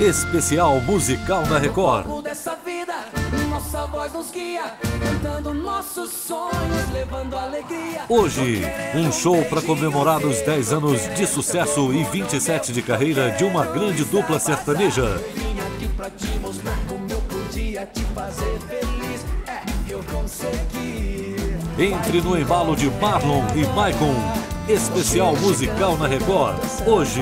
Especial musical na Record. Ao dessa vida, nossa voz nos guia, cantando nossos sonhos, levando alegria. Hoje, um show para comemorar os 10 anos de sucesso e 27 de carreira de uma grande dupla sertaneja. Aqui pra te mostrar como eu podia te fazer feliz. É, eu consegui. Entre no embalo de Marlon e Maicon. Especial musical na Record. Hoje,